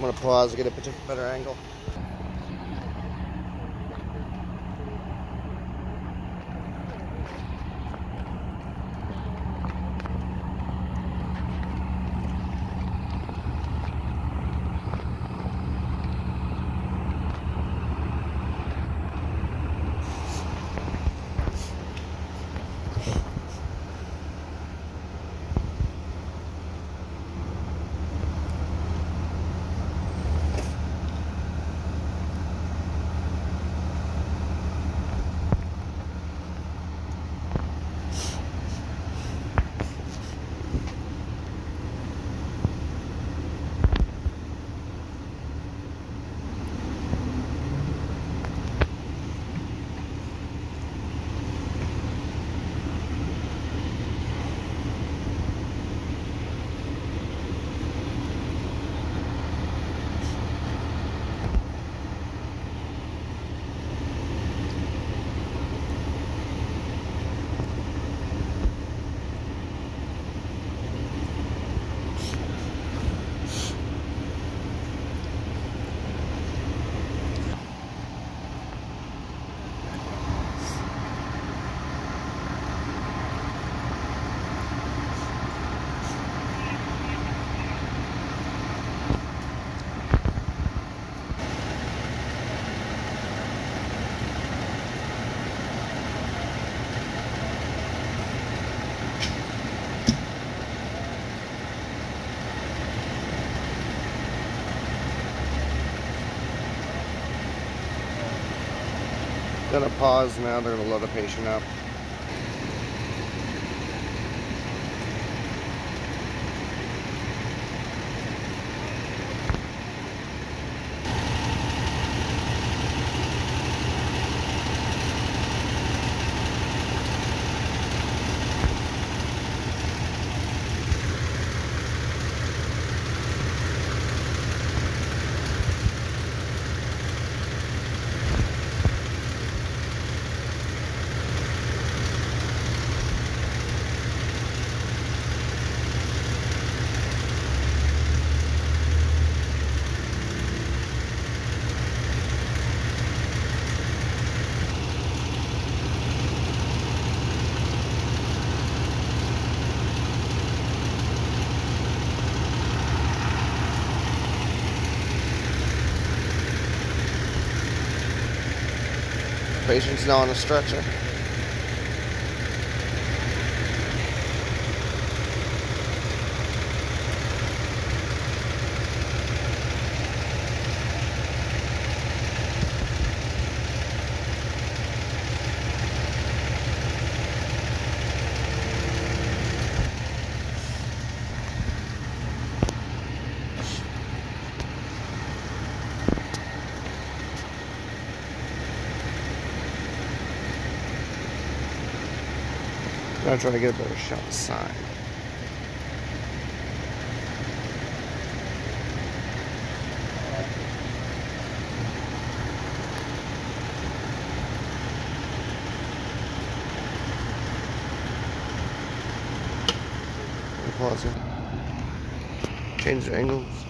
I'm gonna pause get a better angle. Gonna pause now, they're gonna load a patient up. Patient's now on a stretcher. Gonna try to get a better shot of the sign. Change the angles.